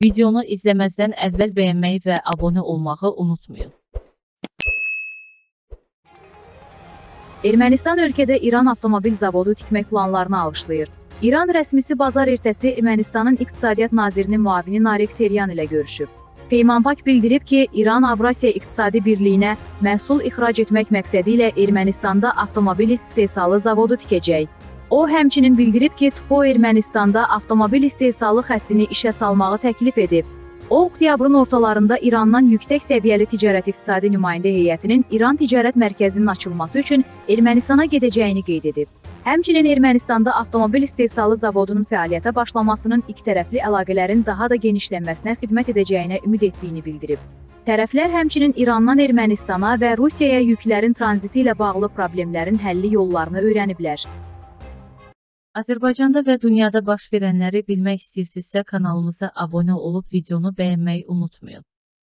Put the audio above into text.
Videonu izləməzdən əvvəl bəyənməyi və abunə olmağı unutmayın. Ermənistan ölkədə İran avtomobil zavodu tikmək planlarını alqışlayır. İran rəsmisi bazar ertəsi Ermənistanın İqtisadiyyat Nazirinin müavini Narek Teryan ilə görüşüb. Peymanpak bildirib ki, İran Avrasiya İqtisadi Birliyinə məhsul ixrac etmək məqsədi ilə Ermənistanda avtomobil istehsalı zavodu tikəcək. O həmçinin bildirib ki, TUPO Ermənistanda avtomobil istehsalı xəttini işə salmağı təklif edib. O, oktyabrın ortalarında İrandan yüksək səviyyəli ticarət iqtisadi nümayəndə heyətinin İran Ticarət Mərkəzinin açılması üçün Ermənistana gedəcəyini qeyd edib. Həmçinin Ermənistanda avtomobil istehsalı zavodunun fəaliyyətə başlamasının ikitərəfli əlaqələrin daha da genişlənməsinə xidmət edəcəyinə ümid etdiyini bildirib. Tərəflər həmçinin İrandan Ermənistana və Rusiyaya yüklərin tranziti ilə bağlı problemlərin həlli yollarını öyrəniblər. Azərbaycanda və dünyada baş verənləri bilmək istəyirsinizsə kanalımıza abunə olub videonu bəyənməyi unutmayın.